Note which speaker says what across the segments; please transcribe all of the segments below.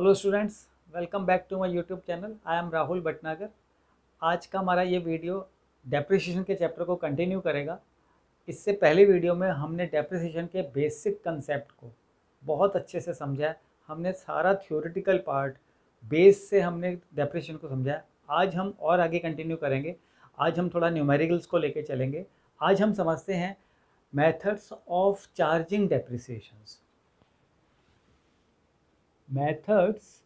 Speaker 1: Hello students welcome back to my YouTube channel I am Rahul Bhatnagar आज का हमारा ये वीडियो डेप्रिसिएशन के चैप्टर को कंटिन्यू करेगा। इससे पहले वीडियो में हमने डेप्रिसिएशन के बेसिक कंसेप्ट को बहुत अच्छे से समझा हमने सारा थ्योरेटिकल पार्ट बेस से हमने डेप्रिसिएशन को समझाया आज हम और आगे कंटिन्यू करेंगे। आज हम थोड़ा न्यूमेरिकल्स को लेके चलेंगे। आज हम समझते हैं methods of charging depreciations methods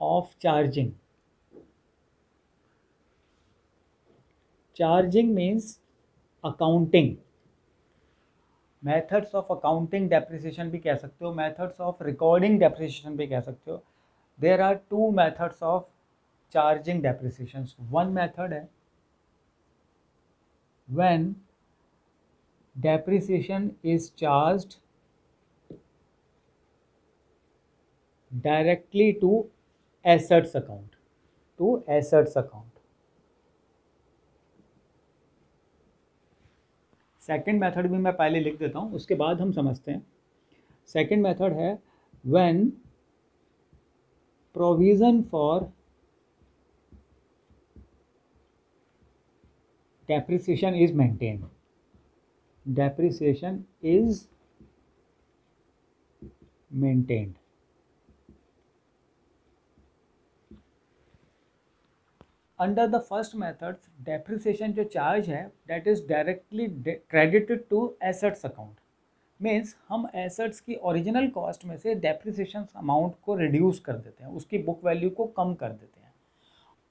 Speaker 1: of charging charging means accounting methods of accounting depreciation भी कह सकते हो methods of recording depreciation भी कह सकते हो there are two methods of charging depreciations one method है when depreciation is charged directly to assets account to assets account second method भी मैं पहले लिख देता हूँ, उसके बाद हम समझते हैं। सेकेंड मेथड है when provision for depreciation is maintain depreciation is maintained under the first method depreciation जो चार्ज है that is directly credited to assets account means हम एसेट्स की ओरिजिनल कॉस्ट में से डेप्रिसिएशन अमाउंट को रिड्यूस कर देते हैं, उसकी बुक वैल्यू को कम कर देते हैं।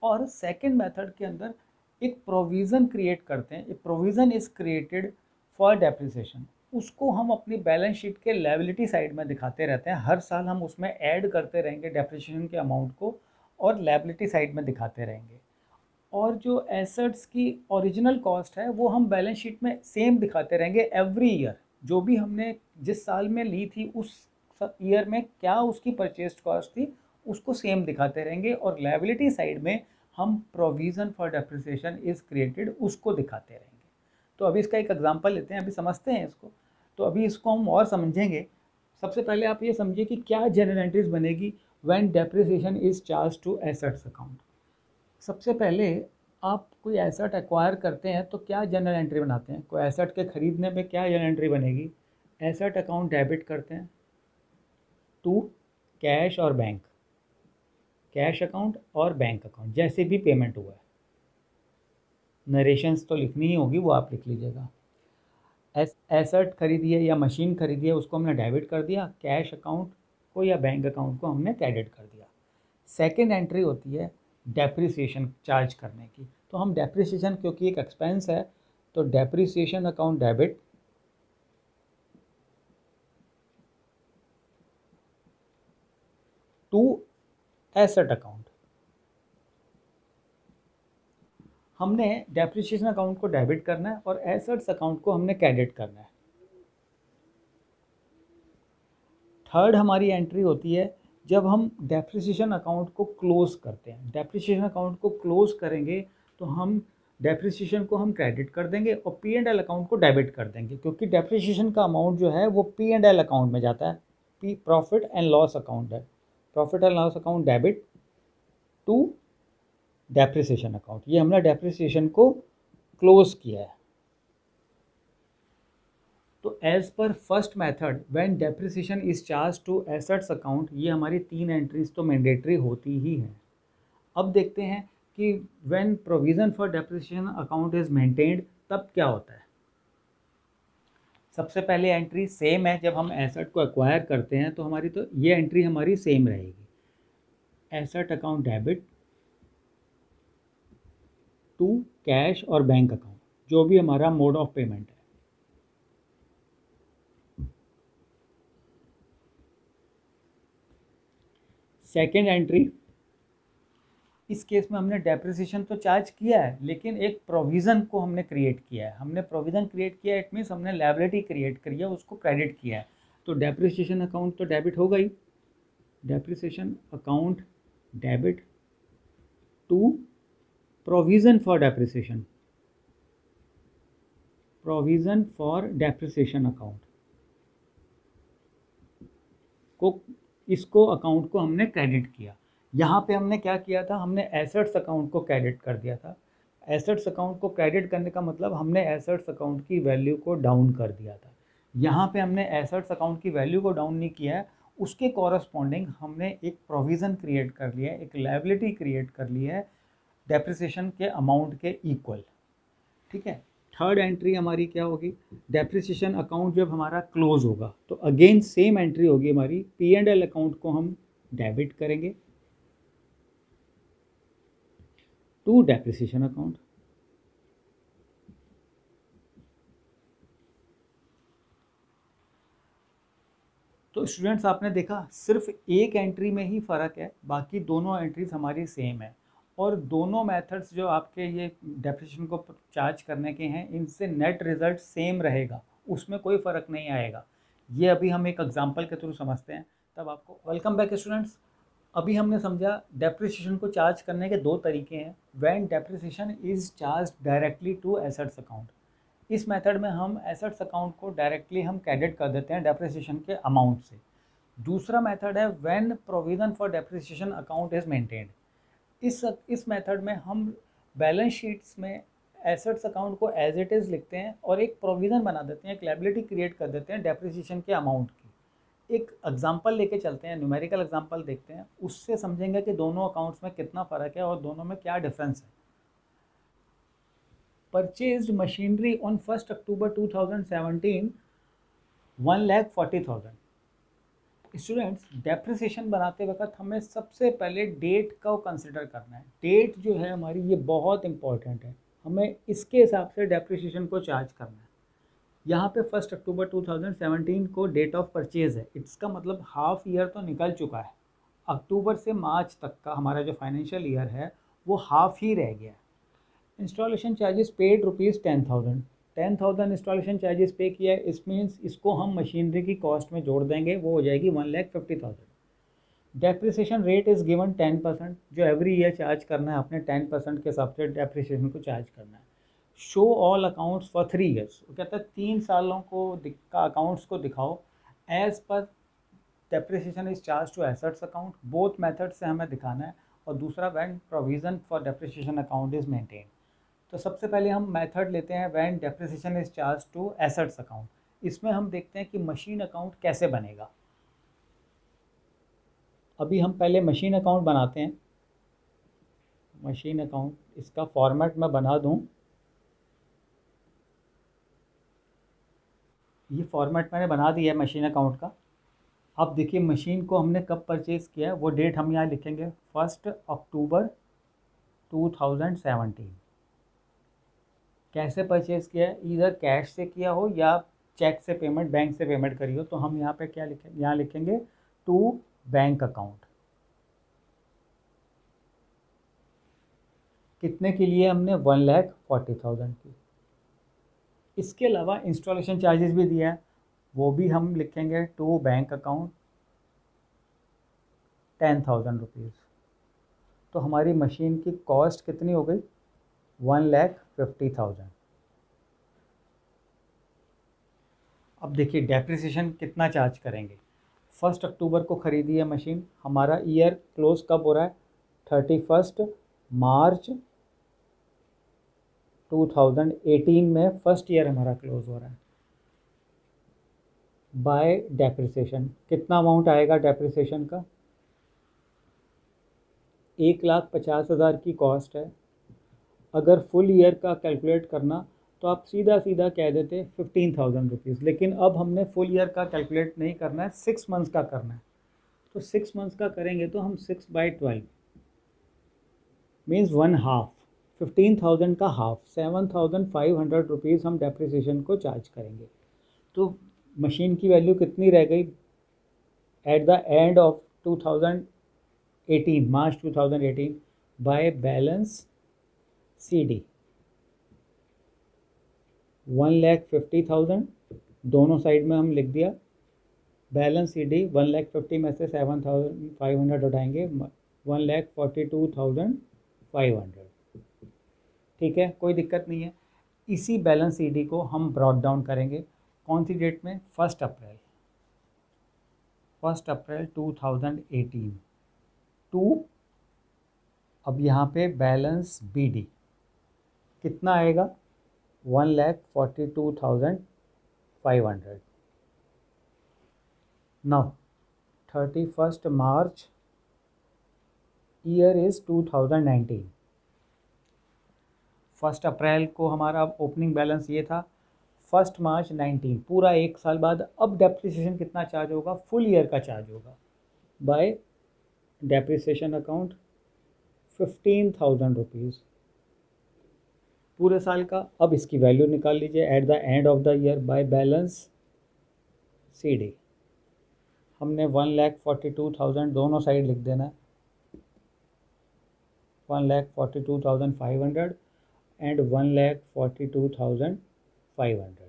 Speaker 1: और सेकेंड मेथड के अंदर एक प्रोविज़न क्रिएट करते हैं, एक provision is created for depreciation उसको हम अपनी बैलेंस शीट के लाइबिलिटी साइड में दिखाते रहते हैं, हर साल हम उसमें ऐड करते रहेंगे डेप्रिसिएशन के अमाउंट को और लाइबिलिटी साइड में दिखाते रहेंगे। और जो एसेट्स की ओरिजिनल कॉस्ट है, वो हम बैलेंस शीट में सेम दिखाते रहेंगे एवरी ईयर जो भी हमने जिस साल में ली थी, उस ईयर में क्या उसकी परचेज कॉस्ट थी, उसको सेम दिखाते रहेंगे और लाइबिलिटी साइड में हम provision for depreciation is created उसको दिखाते रहेंगे। तो अभी इसका एक एग्जांपल लेते हैं, अभी समझते हैं इसको। तो अभी इसको हम और समझेंगे। सबसे पहले आप ये समझिए कि क्या जनरल एंट्रीज बनेगी when depreciation is charge to assets account सबसे पहले आप कोई एसेट एक्वायर करते हैं तो क्या जनरल एंट्री बनाते हैं? कोई एसेट के ख़रीदने में क्या जनरल एंट्री बनेगी? एसेट अकाउंट डेबिट करते हैं टू कैश और बैंक कैश अकाउंट और बैंक अकाउंट जैसे भी पेमेंट हुआ है। नरेशंस तो लिखनी ही होगी, वो आप लिख लीजिएगा। एसेट खरीदिए या मशीन खरीदी है, उसको हमने डेबिट कर दिया। कैश अकाउंट को या बैंक अकाउंट को हमने क्रेडिट कर दिया। सेकेंड एंट्री होती है डेप्रिसिएशन चार्ज करने की। तो हम डेप्रिसिएशन क्योंकि एक एक्सपेंस है तो depreciation account debit to asset account हमने डेप्रिसिएशन अकाउंट को डेबिट करना है और एसेट्स अकाउंट को हमने क्रेडिट करना है। थर्ड हमारी एंट्री होती है जब हम डेप्रिसिएशन अकाउंट को क्लोज़ करते हैं डेप्रिसिएशन अकाउंट को क्लोज़ करेंगे तो हम डेप्रिसिएशन को हम क्रेडिट कर देंगे और पी एंड एल अकाउंट को डेबिट कर देंगे, क्योंकि डेप्रिसिएशन का अमाउंट जो है वो पी एंड एल अकाउंट में जाता है। P profit and loss account है। Profit and loss account debit to depreciation account ये हमने डेप्रिसिएशन को क्लोज़ किया है। तो as per first method when depreciation is charge to assets account ये हमारी तीन एंट्रीज तो मैंडेटरी होती ही हैं। अब देखते हैं कि when provision for depreciation account is maintained तब क्या होता है? सबसे पहले एंट्री सेम है, जब हम एसेट को एक्वायर करते हैं तो हमारी तो ये एंट्री हमारी सेम रहेगी। Asset account debit to cash और बैंक अकाउंट जो भी हमारा मोड ऑफ़ पेमेंट है। Second entry. इस केस में हमने डेप्रिसिएशन तो चार्ज किया है, लेकिन एक प्रोविज़न को हमने क्रिएट किया है। हमने प्रोविज़न क्रिएट किया है इट मीन्स हमने लाइबिलिटी क्रिएट करी है, उसको क्रेडिट किया है। तो डेप्रिसिएशन अकाउंट तो डेबिट हो गई। Depreciation account debit to provision for depreciation provision for depreciation account को इसको अकाउंट को हमने क्रेडिट किया। यहाँ पे हमने क्या किया था? हमने एसेट्स अकाउंट को क्रेडिट कर दिया था। एसेट्स अकाउंट को क्रेडिट करने का मतलब हमने एसेट्स अकाउंट की वैल्यू को डाउन कर दिया था। यहाँ पे हमने एसेट्स अकाउंट की वैल्यू को डाउन नहीं किया है। उसके कॉरस्पॉन्डिंग हमने एक प्रोविज़न क्रिएट कर लिया है, एक लाइबिलिटी क्रिएट कर ली है डेप्रिसिएशन के अमाउंट के इक्वल ठीक है? थर्ड एंट्री हमारी क्या होगी? डेप्रिसिएशन अकाउंट जब हमारा क्लोज होगा। तो अगेन सेम एंट्री होगी हमारी। पी एंड एल अकाउंट को हम डेबिट करेंगे। टू डेप्रिसिएशन अकाउंट तो स्टूडेंट्स आपने देखा, सिर्फ़ एक एंट्री में ही फ़र्क है, बाकी दोनों एंट्रीज हमारी सेम है। और दोनों मेथड्स जो आपके ये डेप्रिसिएशन को चार्ज करने के हैं, इनसे नेट रिज़ल्ट सेम रहेगा। उसमें कोई फ़र्क नहीं आएगा। ये अभी हम एक एग्जांपल के थ्रू समझते हैं। तब आपको वेलकम बैक स्टूडेंट्स अभी हमने समझा डेप्रिसिएशन को चार्ज करने के दो तरीके हैं। When depreciation is charge directly to assets account इस मेथड में हम एसेट्स अकाउंट को डायरेक्टली हम क्रेडिट कर देते हैं डेप्रिसिएशन के अमाउंट से। दूसरा मेथड है when provision for depreciation account is maintained इस इस मेथड में हम बैलेंस शीट्स में एसेट्स अकाउंट को एज इट इज़ लिखते हैं और एक प्रोविज़न बना देते हैं, एक लाइबिलिटी क्रिएट कर देते हैं डेप्रिसिएशन के अमाउंट की। एक एग्जांपल लेके चलते हैं न्यूमेरिकल एग्जांपल देखते हैं, उससे समझेंगे कि दोनों अकाउंट्स में कितना फ़र्क है और दोनों में क्या डिफरेंस है। Purchased machinery on 1st October 2017 one lakh forty thousand students depreciation बनाते वक्त हमें सबसे पहले डेट का कंसिडर करना है। डेट जो है हमारी, ये बहुत इंपॉर्टेंट है। हमें इसके हिसाब से डेप्रिसिएशन को चार्ज करना है। यहाँ पे फ़र्स्ट अक्टूबर 2017 को डेट ऑफ़ परचेज है। इसका मतलब हाफ़ ईयर तो निकल चुका है। अक्टूबर से मार्च तक का हमारा जो फाइनेंशियल ईयर है, वो हाफ़ ही रह गया installation charges paid rupees ten thousand ten thousand installation charges pay किया है, इस मीन्स इसको हम मशीनरी की कॉस्ट में जोड़ देंगे, वो हो जाएगी one lakh fifty thousand depreciation rate is given ten percent जो एवरी ईयर चार्ज करना है अपने टेन परसेंट के हिसाब से डेप्रिसिएशन को चार्ज करना है। Show all accounts for three years वो कहता है, तीन सालों को का अकाउंट्स को दिखाओ। As per depreciation is charge to assets account both method से हमें दिखाना है और दूसरा when provision for depreciation account is maintain तो सबसे पहले हम मेथड लेते हैं when depreciation is charge to assets account इसमें हम देखते हैं कि मशीन अकाउंट कैसे बनेगा। अभी हम पहले मशीन अकाउंट बनाते हैं। मशीन अकाउंट इसका फॉर्मेट मैं बना दूँ। ये फॉर्मेट मैंने बना दिया है मशीन अकाउंट का। अब देखिए मशीन को हमने कब परचेज़ किया है, वो डेट हम यहाँ लिखेंगे फ़र्स्ट अक्टूबर 2017 कैसे परचेज़ किया है? इधर कैश से किया हो या चेक से पेमेंट बैंक से पेमेंट करी हो तो हम यहाँ पे क्या लिखें, यहाँ लिखेंगे टू बैंक अकाउंट कितने के लिए हमने? वन लैख फोर्टी थाउज़ेंड की। इसके अलावा इंस्टॉलेशन चार्जेस भी दिया है। वो भी हम लिखेंगे to bank account ten thousand rupees तो हमारी मशीन की कॉस्ट कितनी हो गई? One lakh fifty thousand. अब देखिए डेप्रिसिएशन कितना चार्ज करेंगे? फ़र्स्ट अक्टूबर को ख़रीदी है मशीन हमारा ईयर क्लोज कब हो रहा है? थर्टी फ़र्स्ट मार्च 2018 में फ़र्स्ट ईयर हमारा क्लोज हो रहा है। बाय डेप्रिसिएशन कितना अमाउंट आएगा डेप्रिसिएशन का? एक लाख पचास हज़ार की कॉस्ट है। अगर फुल ईयर का कैलकुलेट करना तो आप सीधा सीधा कह देते फिफ्टीन थाउज़ेंड रुपीज़ लेकिन अब हमने फुल ईयर का कैलकुलेट नहीं करना है सिक्स मंथ्स का करना है। तो सिक्स मंथ्स का करेंगे तो हम six by twelve means one half fifteen thousand का half seven thousand five hundred rupees हम डेप्रिसिएशन को चार्ज करेंगे। तो मशीन की वैल्यू कितनी रह गई? At the end of 2018 March 2018 by balance C D one lakh fifty thousand दोनों साइड में हम लिख दिया। Balance C D one lakh fifty में से सेवन थाउज़ेंड फाइव हंड्रेड उठाएँगे। One lakh forty two thousand five hundred ठीक है? कोई दिक्कत नहीं है। इसी बैलेंस सी डी को हम ब्रॉड डाउन करेंगे। कौन सी डेट में? First April first April 2018 to अब यहाँ पे बैलेंस बी डी कितना आएगा? One lakh forty two thousand five hundred. Now, thirty first March year is two thousand nineteen. First April को हमारा ओपनिंग बैलेंस ये था, फ़र्स्ट मार्च नाइनटीन। पूरा एक साल बाद अब डेप्रिसिएशन कितना चार्ज होगा? फुल ईयर का चार्ज होगा। By depreciation account, fifteen thousand rupees पूरे साल का। अब इसकी वैल्यू निकाल लीजिए। At the end of the year by balance C D हमने one lakh forty two thousand दोनों साइड लिख देना है। One lakh forty two thousand five hundred and one lakh forty two thousand five hundred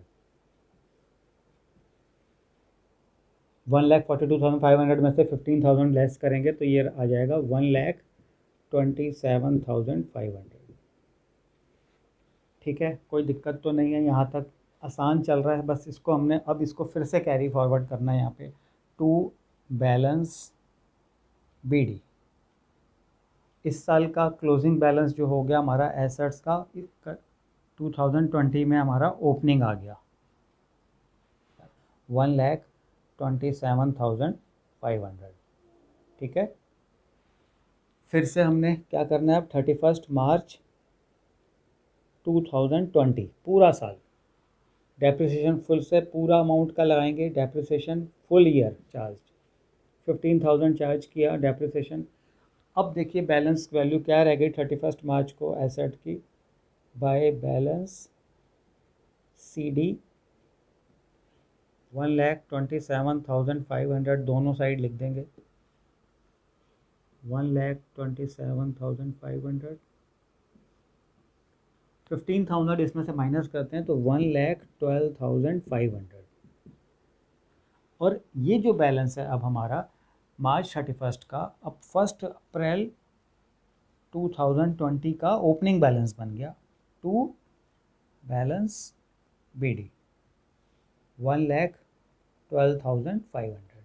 Speaker 1: one lakh forty two thousand five hundred में से fifteen thousand less करेंगे तो ये आ जाएगा one lakh twenty seven thousand five hundred ठीक है? कोई दिक्कत तो नहीं है, यहाँ तक आसान चल रहा है। बस इसको हमने अब इसको फिर से कैरी फॉरवर्ड करना है यहाँ पे। टू बैलेंस बी डी इस साल का क्लोजिंग बैलेंस जो हो गया हमारा एसेट्स का 2020 में हमारा ओपनिंग आ गया। One lakh twenty seven thousand five hundred ठीक है? फिर से हमने क्या करना है? अब थर्टी फ़र्स्ट मार्च 2020 पूरा साल। डेप्रिसिएशन फुल से पूरा अमाउंट का लगाएँगे। Depreciation full year charge fifteen thousand charge किया डेप्रिसिएशन अब देखिए बैलेंस वैल्यू क्या रह गई थर्टी फ़र्स्ट मार्च को एसेट की। By balance C D one lakh twenty seven thousand five hundred दोनों साइड लिख देंगे। One lakh twenty seven thousand five hundred fifteen thousand इसमें से माइनस करते हैं तो one lakh twelve thousand five hundred और ये जो बैलेंस है अब हमारा मार्च थर्टी फ़र्स्ट का, अब first April two thousand twenty का ओपनिंग बैलेंस बन गया। To balance B D one lakh twelve thousand five hundred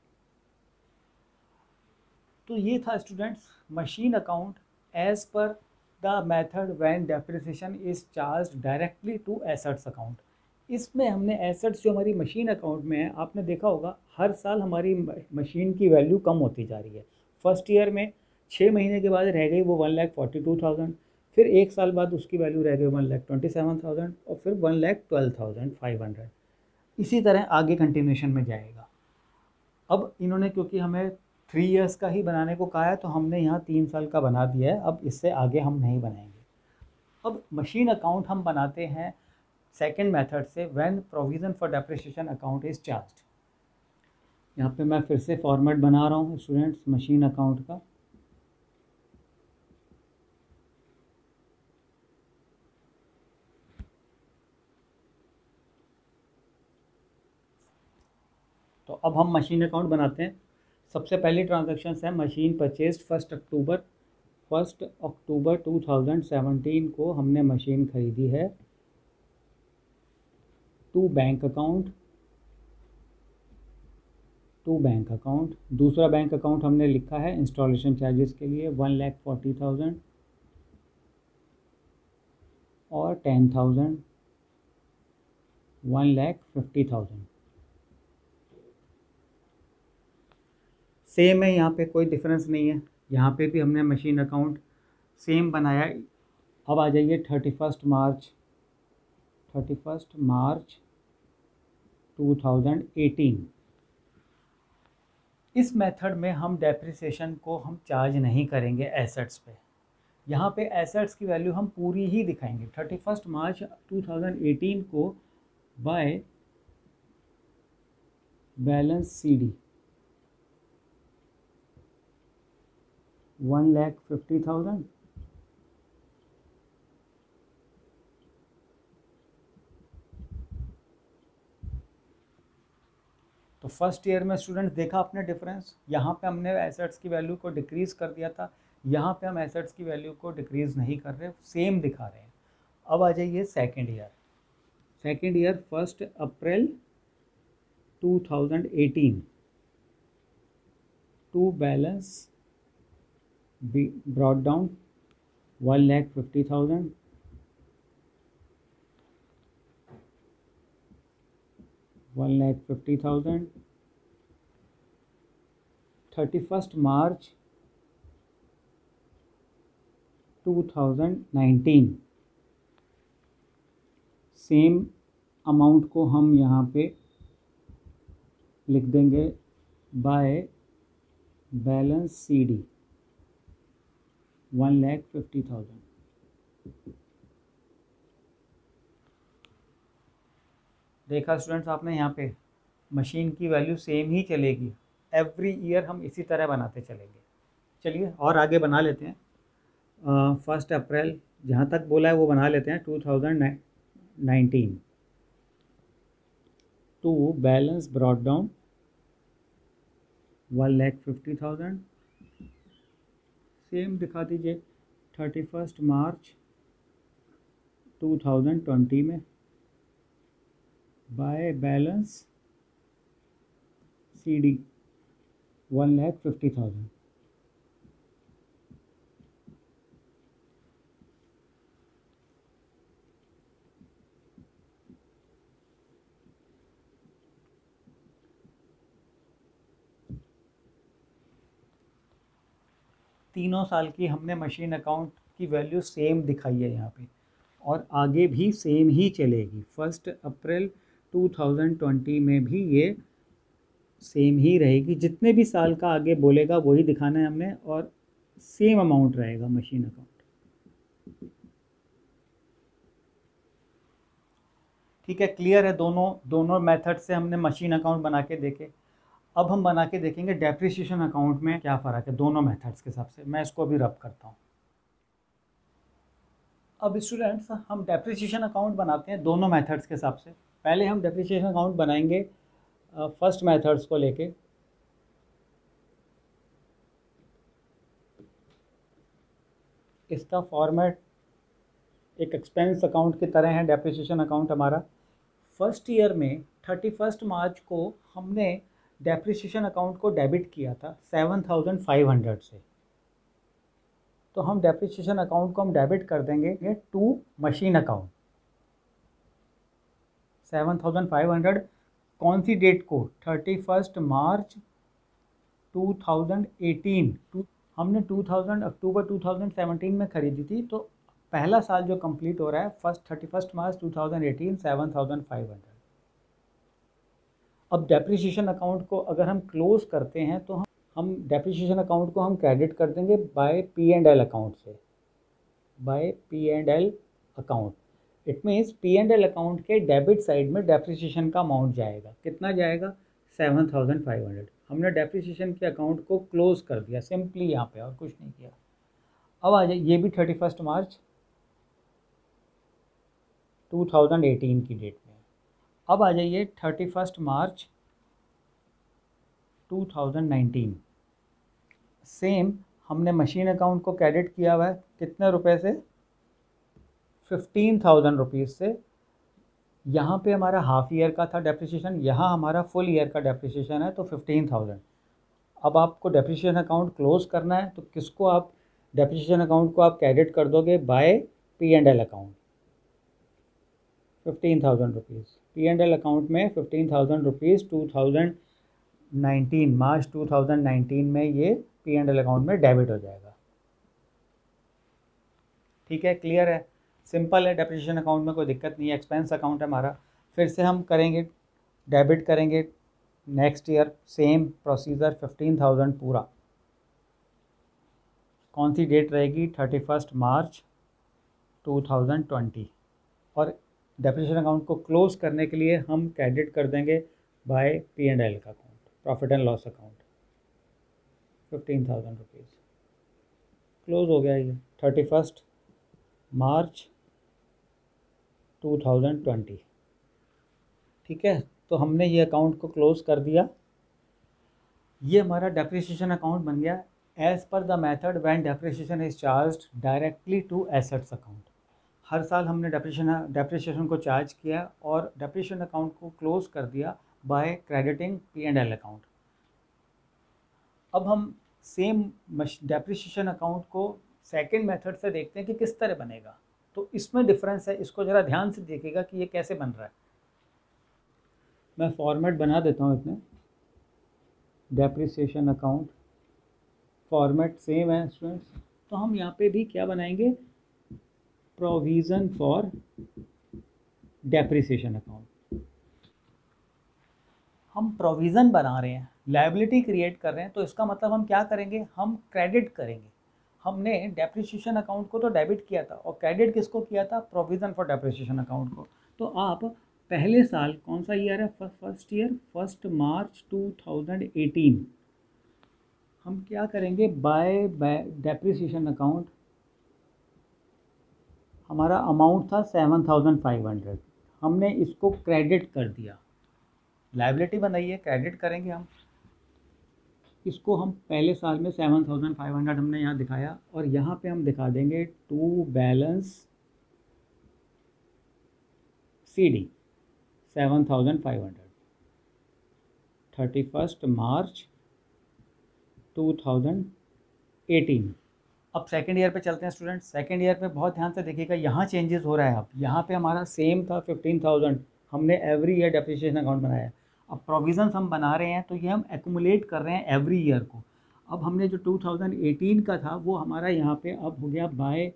Speaker 1: तो ये था students machine account as per the method when depreciation is charge directly to assets account इसमें हमने assets जो हमारी मशीन अकाउंट में है, आपने देखा होगा, हर साल हमारी मशीन की वैल्यू कम होती जा रही है। फ़र्स्ट ईयर में छः महीने के बाद रह गई वो one lakh forty two thousand फिर एक साल बाद उसकी वैल्यू रह गई one lakh twenty seven thousand और फिर one lakh twelve thousand five hundred इसी तरह आगे कंटिन्यूशन में जाएगा। अब इन्होंने, क्योंकि हमें थ्री इयर्स का ही बनाने को कहा है तो हमने यहाँ तीन साल का बना दिया है। अब इससे आगे हम नहीं बनाएँगे। अब मशीन अकाउंट हम बनाते हैं सेकेंड मेथड से when provision for depreciation account is charge यहाँ पे मैं फिर से फॉर्मेट बना रहा हूँ स्टूडेंट्स मशीन अकाउंट का। तो अब हम मशीन अकाउंट बनाते हैं। सबसे पहली ट्रांजेक्शन है machine purchase first October first October 2017 को हमने मशीन ख़रीदी है। To bank account to bank account दूसरा बैंक अकाउंट हमने लिखा है इंस्टॉलेशन चार्जेस के लिए वन लैख फोर्टी थाउज़ेंड और ten thousand one lakh fifty thousand same है, यहाँ पे कोई डिफरेंस नहीं है। यहाँ पे भी हमने मशीन अकाउंट सेम बनाया। अब आ जाइए thirty first March thirty first March two thousand eighteen इस मेथड में हम डेप्रिसिएशन को हम चार्ज नहीं करेंगे एसेट्स पे। यहाँ पे एसेट्स की वैल्यू हम पूरी ही दिखाएँगे। Thirty first March two thousand eighteen को by balance C D one lakh fifty thousand तो फ़र्स्ट ईयर में स्टूडेंट देखा आपने डिफरेंस यहाँ पे हमने एसेट्स की वैल्यू को डिक्रीज कर दिया था। यहाँ पे हम एसेट्स की वैल्यू को डिक्रीज नहीं कर रहे सेम दिखा रहे हैं। अब आ जाइए second year second year first April 2018 to balance fifty thousand one lakh fifty thousand thirty first March two thousand nineteen same amount को हम यहाँ पे लिख देंगे by balance C D one lakh fifty thousand देखा स्टूडेंट्स आपने यहाँ पे मशीन की वैल्यू सेम ही चलेगी। एवरी ईयर हम इसी तरह बनाते चलेंगे। चलिए और आगे बना लेते हैं। फ़र्स्ट अप्रैल जहाँ तक बोला है वो बना लेते हैं two thousand nineteen to balance brought down one lakh fifty thousand same दिखा दीजिए thirty first March two thousand twenty में। By balance C D one lakh fifty thousand तीनों साल की हमने मशीन अकाउंट की वैल्यू सेम दिखाई है यहाँ पे। और आगे भी सेम ही चलेगी। फ़र्स्ट अप्रैल 2020 में भी ये सेम ही रहेगी। जितने भी साल का आगे बोलेगा, वही दिखाना है हमने और सेम अमाउंट रहेगा मशीन अकाउंट। ठीक है, क्लियर है? दोनों दोनों मेथड से हमने मशीन अकाउंट बना के देखे। अब हम बना के देखेंगे डेप्रिसिएशन अकाउंट में क्या फ़र्क है, दोनों मेथड्स के हिसाब से। मैं इसको अभी रब करता हूँ। अब स्टूडेंट्स हम डेप्रिसिएशन अकाउंट बनाते हैं दोनों मेथड्स के हिसाब से। पहले हम डेप्रिसिएशन अकाउंट बनाएँगे फ़र्स्ट मेथड्स को लेके। इसका फॉर्मेट एक एक्सपेंस अकाउंट की तरह है डेप्रिसिएशन अकाउंट हमारा। फ़र्स्ट ईयर में थर्टी फ़र्स्ट मार्च को हमने डेप्रिसिएशन अकाउंट को डेबिट किया था सेवन थाउज़ेंड फाइव हंड्रेड से। तो हम डेप्रिसिएशन अकाउंट को हम डेबिट कर देंगे to machine account seven thousand five hundred कौन सी डेट को? Thirty first March two thousand eighteen हमने two thousand October two thousand seventeen में ख़रीदी थी तो पहला साल जो कंप्लीट हो रहा है first thirty first March two thousand eighteen seven thousand five hundred अब डेप्रिसिएशन अकाउंट को अगर हम क्लोज करते हैं तो हम हम डेप्रिसिएशन अकाउंट को हम क्रेडिट कर देंगे by P and L account से। By P and L account it means P and L account के डेबिट साइड में डेप्रिसिएशन का अमाउंट जाएगा। कितना जाएगा? सेवन थाउज़ेंड फाइव हंड्रेड हमने डेप्रिसिएशन के अकाउंट को क्लोज कर दिया सिंपली यहाँ पे, और कुछ नहीं किया। अब आ जाए ये भी thirty first March two thousand eighteen की डेट अब आ जाइए थर्टी फ़र्स्ट मार्च 2019 सेम हमने मशीन अकाउंट को क्रेडिट किया हुआ है, कितने रुपए से? फिफ्टीन थाउज़ेंड रुपीज़ से। यहाँ पे हमारा हाफ़ ईयर का था डेप्रिसिएशन यहाँ हमारा फुल ईयर का डेप्रिसिएशन है तो फिफ्टीन थाउज़ेंड। अब आपको डेप्रिसिएशन अकाउंट क्लोज करना है तो किसको आप डेप्रिसिएशन अकाउंट को आप क्रेडिट कर दोगे? By P and L account fifteen thousand rupees P and L account में fifteen thousand rupees two thousand nineteen March two thousand nineteen में ये पी एंड एल अकाउंट में डेबिट हो जाएगा। ठीक है? क्लियर है? सिंपल है? डेप्रिशन अकाउंट में कोई दिक्कत नहीं है। एक्सपेंस अकाउंट है हमारा। फिर से हम करेंगे डेबिट करेंगे। Next year same procedure fifteen thousand पूरा। कौन सी डेट रहेगी? Thirty first March two thousand twenty और डेप्रिसिएशन अकाउंट को क्लोज करने के लिए हम क्रेडिट कर देंगे बाय पी एंड एल का account, profit and loss account fifteen thousand rupees close हो गया ये thirty first March two thousand twenty ठीक है तो हमने ये अकाउंट को क्लोज कर दिया। ये हमारा डेप्रिसिएशन अकाउंट बन गया। As per the method when depreciation is charge directly to assets account हर साल हमने डेप्रिशन डेप्रिसिएशन को चार्ज किया और डेप्रिसिएशन अकाउंट को क्लोज कर दिया by crediting P and L account अब हम सेम डेप्रिसिएशन अकाउंट को सेकेंड मेथड से देखते हैं कि किस तरह बनेगा। तो इसमें डिफरेंस है, इसको ज़रा ध्यान से देखिएगा कि ये कैसे बन रहा है। मैं फॉर्मेट बना देता हूँ इसमें। डेप्रिसिएशन अकाउंट फॉर्मेट सेम है स्टूडेंट्स तो हम यहाँ पे भी क्या बनाएँगे? प्रोविज़न फॉर डेप्रिसिएशन अकाउंट हम प्रोविज़न बना रहे हैं लाइबिलिटी क्रिएट कर रहे हैं तो इसका मतलब हम क्या करेंगे? हम क्रेडिट करेंगे। हमने डेप्रिसिएशन अकाउंट को तो डेबिट किया था, और क्रेडिट किसको किया था? प्रोविज़न फॉर डेप्रिसिएशन अकाउंट को। तो आप पहले साल, कौन सा ईयर है? फ़र्स्ट ईयर फ़र्स्ट मार्च 2018 हम क्या करेंगे? बाय डेप्रिसिएशन अकाउंट हमारा अमाउंट था सेवन थाउज़ेंड फाइव हंड्रेड हमने इसको क्रेडिट कर दिया। लाइबिलिटी बनाई है क्रेडिट करेंगे हम। इसको हम पहले साल में सेवन थाउज़ेंड फाइव हंड्रेड हमने यहाँ दिखाया और यहाँ पे हम दिखा देंगे to balance C D seven thousand five hundred thirty first March two thousand eighteen अब सेकेंड ईयर पे चलते हैं स्टूडेंट सेकेंड ईयर पे बहुत ध्यान से देखिएगा, यहाँ चेंजेस हो रहा है अब। यहाँ पे हमारा सेम था फिफ्टीन थाउज़ेंड हमने एवरी ईयर डेप्रिसिएशन अकाउंट बनाया। अब प्रोविज़न्स हम बना रहे हैं तो ये हम एकमुलेट कर रहे हैं एवरी ईयर को। अब हमने जो 2018 का था, वो हमारा यहाँ पे अब हो गया बाय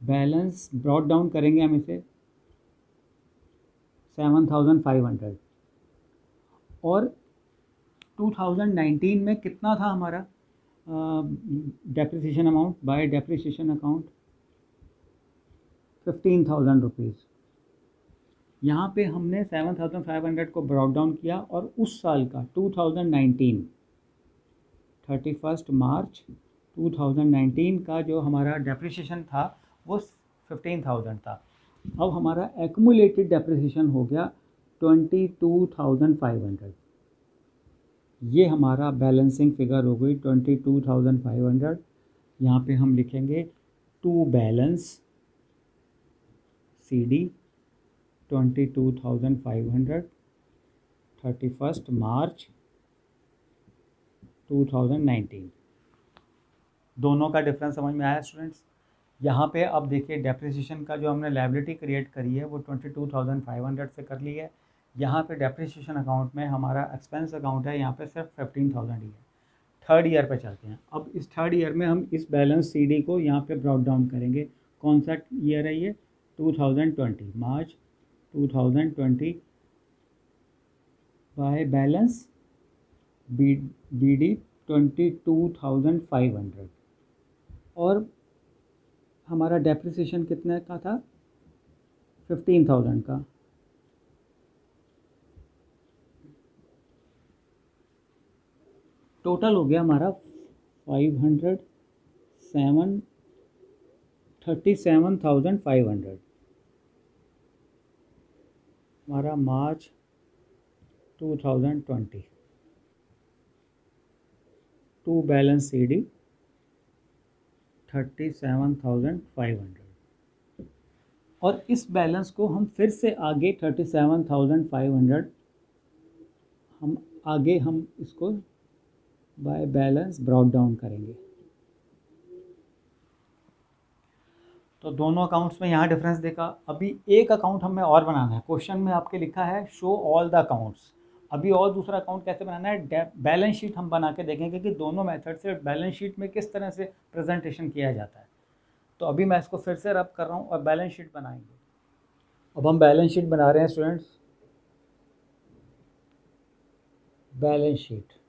Speaker 1: बैलेंस ब्रॉड डाउन करेंगे हम इसे। सेवन थाउज़ेंड फाइव हंड्रेड और 2019 में कितना था हमारा? Depreciation amount by depreciation account fifteen thousand rupees यहाँ पे हमने सेवन थाउज़ेंड फाइव हंड्रेड को ब्रॉड डाउन किया और उस साल का 2019 थर्टी फ़र्स्ट मार्च 2019 का जो हमारा डेप्रिसिएशन था, वो फिफ्टीन थाउज़ेंड था. अब हमारा एक्मुलेटेड डेप्रिसिएशन हो गया twenty two thousand five hundred ये हमारा बैलेंसिंग फिगर हो गई twenty two thousand five hundred यहाँ पर हम लिखेंगे to balance C D twenty two thousand five hundred thirty first March two thousand nineteen दोनों का डिफरेंस समझ में आया स्टूडेंट्स यहाँ पे अब देखिए डेप्रिसिएशन का जो हमने लाइबिलिटी क्रिएट करी है, वो twenty two thousand five hundred से कर ली है। यहाँ पे डेप्रिसिएशन अकाउंट में हमारा एक्सपेंस अकाउंट है, यहाँ पे सिर्फ़ फिफ्टीन थाउज़ेंड ही है। थर्ड ईयर पे चलते हैं। अब इस थर्ड ईयर में हम इस बैलेंस सीडी को यहाँ पे ब्रॉड डाउन करेंगे। कौन सा ईयर है ये? 2020 March 2020 by balance B B D twenty two thousand five hundred और हमारा डेप्रिसिएशन कितने का था? फिफ्टीन थाउज़ेंड का। टोटल हो गया हमारा five hundred seven, thirty seven thousand five hundred. हमारा March two thousand twenty. To balance C D thirty seven thousand five hundred. और इस बैलेंस को हम फिर से आगे thirty seven thousand five hundred, हम आगे हम इसको बाय बैलेंस ब्रॉड डाउन करेंगे। तो दोनों अकाउंट्स में यहाँ डिफरेंस देखा। अभी एक अकाउंट हमें और बनाना है। क्वेश्चन में आपके लिखा है शो ऑल द अकाउंट्स अभी और दूसरा अकाउंट कैसे बनाना है? बैलेंस शीट हम बना के देखेंगे कि दोनों मेथड से बैलेंस शीट में किस तरह से प्रेजेंटेशन किया जाता है। तो अभी मैं इसको फिर से रब कर रहा हूँ और बैलेंस शीट बनाएँगे। अब हम बैलेंस शीट बना रहे हैं स्टूडेंट्स बैलेंस शीट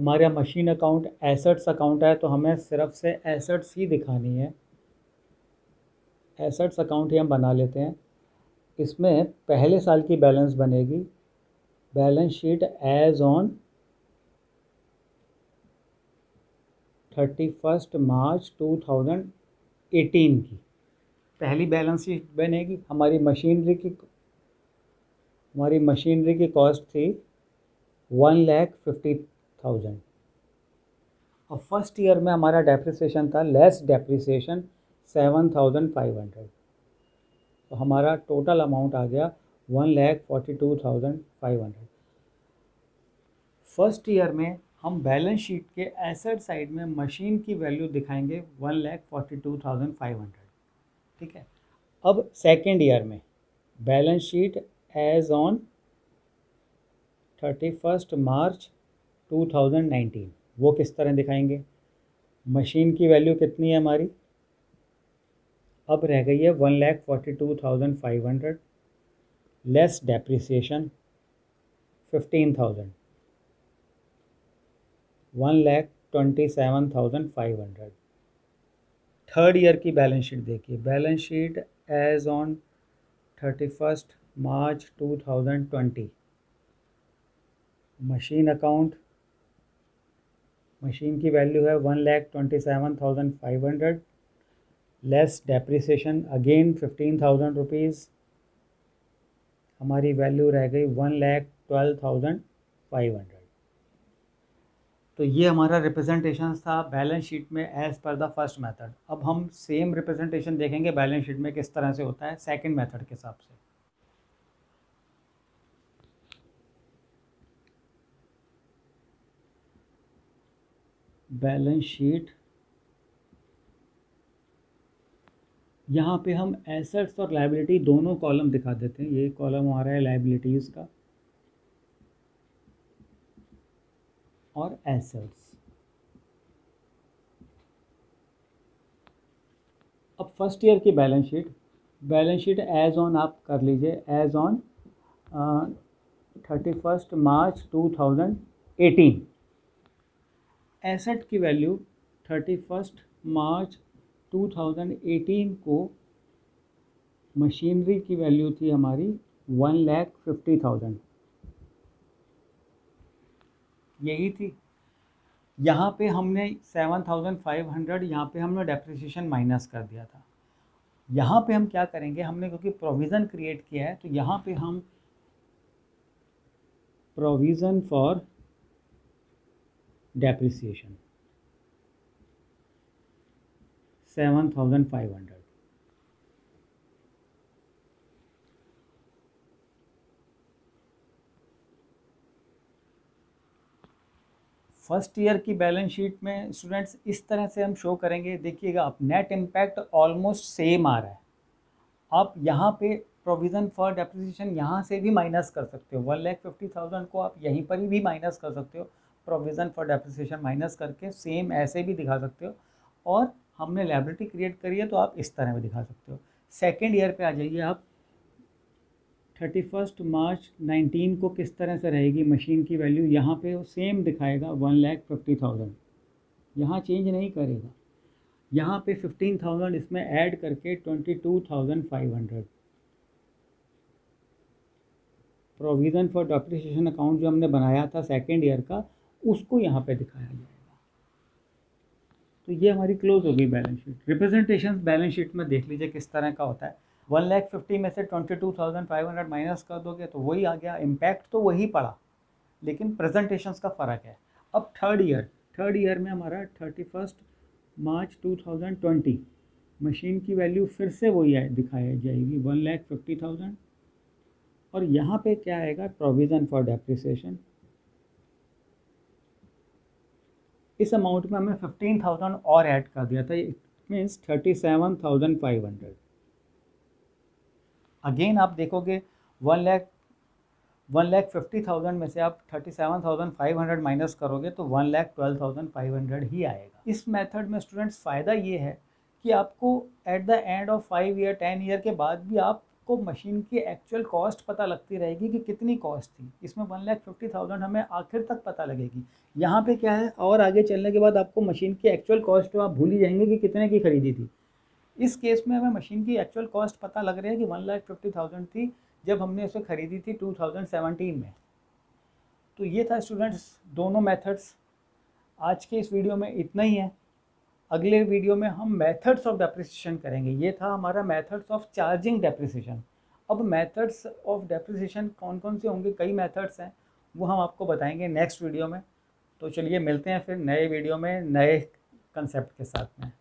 Speaker 1: हमारा मशीन अकाउंट एसेट्स अकाउंट है तो हमें सिर्फ़ से एसेट्स ही दिखानी है। एसेट्स अकाउंट ही हम बना लेते हैं। इसमें पहले साल की बैलेंस बनेगी। Balance sheet as on thirty first March two thousand eighteen की। पहली बैलेंस शीट बनेगी। हमारी मशीनरी की, हमारी मशीनरी की कॉस्ट थी वन लैख फिफ्टी थाउज़ेंड और फ़र्स्ट ईयर में हमारा डेप्रिसिएशन था less depreciation seven thousand five hundred तो हमारा टोटल अमाउंट आ गया one lakh forty two thousand five hundred first year में हम बैलेंस शीट के एसेट साइड में मशीन की वैल्यू दिखाएँगे one lakh forty two thousand five hundred ठीक है? अब सेकेंड ईयर में balance sheet as on thirty first March two thousand nineteen वो किस तरह दिखाएँगे? मशीन की वैल्यू कितनी है हमारी? अब रह गई है one lakh forty two thousand five hundred less depreciation fifteen thousand one lakh twenty seven thousand five hundred third year की बैलेंस शीट देखिए balance sheet as on thirty first March two thousand twenty machine account machine की value है one lakh twenty seven thousand five hundred. Less depreciation again fifteen thousand rupees हमारी value रह गई one lakh twelve thousand five hundred. तो ये हमारा representation था balance sheet में एज़ पर द फ़र्स्ट मेथड अब हम सेम रिप्रेजेंटेशन देखेंगे बैलेंस शीट में किस तरह से होता है सेकंड मेथड के हिसाब से। Balance sheet. यहाँ पे हम एसेट्स और लाइबिलिटी दोनों कॉलम दिखा देते हैं। ये कॉलम आ रहा है लाइबिलिटीज़ का। और एसेट्स अब फ़र्स्ट ईयर की balance sheet balance sheet as on आप कर लीजिए। As on thirty first March two thousand eighteen asset की वैल्यू थर्टी फ़र्स्ट मार्च 2018 को मशीनरी की वैल्यू थी हमारी वन लैख फिफ्टी थाउज़ेंड। यही थी। यहाँ पे हमने सेवन थाउज़ेंड फाइव हंड्रेड, यहाँ पर हमने डेप्रिसिएशन माइनस कर दिया था। यहाँ पे हम क्या करेंगे, हमने क्योंकि प्रोविज़न क्रिएट किया है तो यहाँ पे हम provision for depreciation seven thousand five hundred first year की बैलेंस शीट में स्टूडेंट्स इस तरह से हम शो करेंगे। देखिएगा, अब नेट इम्पैक्ट ऑलमोस्ट सेम आ रहा है। आप यहाँ पे प्रोविज़न फॉर डेप्रिसिएशन यहाँ से भी माइनस कर सकते हो। वन लैख फिफ्टी थाउज़ेंड को आप यहीं पर ही भी माइनस कर सकते हो। प्रोविज़न फॉर डेप्रिसिएशन माइनस करके सेम ऐसे भी दिखा सकते हो। और हमने लाइब्रेटी क्रिएट करी है तो आप इस तरह में दिखा सकते हो। सेकेंड ईयर पे आ जाइए आप। थर्टी फ़र्स्ट मार्च नाइनटीन को किस तरह से रहेगी मशीन की वैल्यू यहाँ पे वो सेम दिखाएगा वन लैख फिफ्टी थाउज़ेंड यहाँ चेंज नहीं करेगा। यहाँ पे फिफ्टीन थाउज़ेंड इसमें ऐड करके twenty two thousand five hundred provision for depreciation account जो हमने बनाया था सेकेंड ईयर का उसको यहाँ पे दिखाया गया तो ये हमारी क्लोज होगी balance sheet representation balance sheet में देख लीजिए किस तरह का होता है। वन लैख फिफ्टी में से twenty two thousand five hundred minus कर दोगे तो वही आ गया। इम्पैक्ट तो वही पड़ा। लेकिन प्रेजेंटेशन का फ़र्क है। अब थर्ड ईयर थर्ड ईयर में हमारा thirty first March two thousand twenty machine की वैल्यू फिर से वही दिखाई जाएगी। वन लैख फिफ्टी थाउज़ेंड और यहाँ पे क्या आएगा? प्रोविज़न फॉर डेप्रिसिएशन इस अमाउंट में हमें फिफ्टीन थाउज़ेंड और ऐड कर दिया था it means thirty seven thousand five hundred again आप देखोगे one lakh one lakh fifty thousand में से आप thirty seven thousand five hundred minus करोगे तो one lakh twelve thousand five hundred ही आएगा। इस मेथड में स्टूडेंट्स फ़ायदा ये है कि आपको at the end of five year ten year के बाद भी आप आपको मशीन की एक्चुअल कॉस्ट पता लगती रहेगी कि कितनी कॉस्ट थी। इसमें वन लैख फिफ्टी थाउज़ेंड हमें आखिर तक पता लगेगी। यहाँ पे क्या है? और आगे चलने के बाद आपको मशीन की एक्चुअल कॉस्ट तो आप भूल ही जाएँगे कि कितने की खरीदी थी। इस केस में हमें मशीन की एक्चुअल कॉस्ट पता लग रहा है कि वन लाख फिफ्टी थाउज़ेंड थी जब हमने इसे ख़रीदी थी टू थाउज़ेंड सेवनटीन में। तो ये था स्टूडेंट्स दोनों मेथड्स आज के इस वीडियो में इतना ही है। अगले वीडियो में हम मेथड्स ऑफ़ डेप्रिसिएशन करेंगे। ये था हमारा मेथड्स ऑफ़ चार्जिंग डेप्रिसिएशन अब मेथड्स ऑफ़ डेप्रिसिएशन कौन कौन से होंगे? कई मेथड्स हैं, वो हम आपको बताएँगे नेक्स्ट वीडियो में। तो चलिए मिलते हैं फिर नए वीडियो में, नए कंसेप्ट के साथ में।